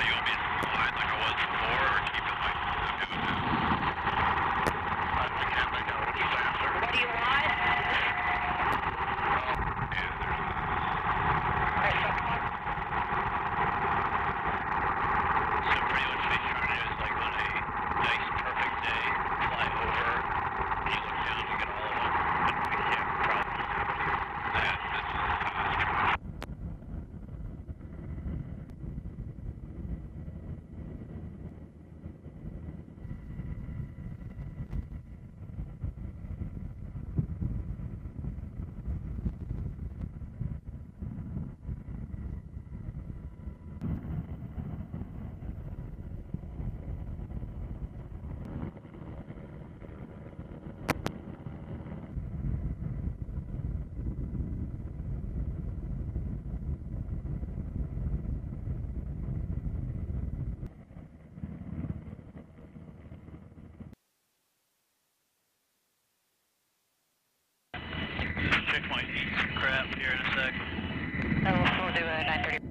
You'll be gonna eat some crap here in a sec. Oh, I will do a 930.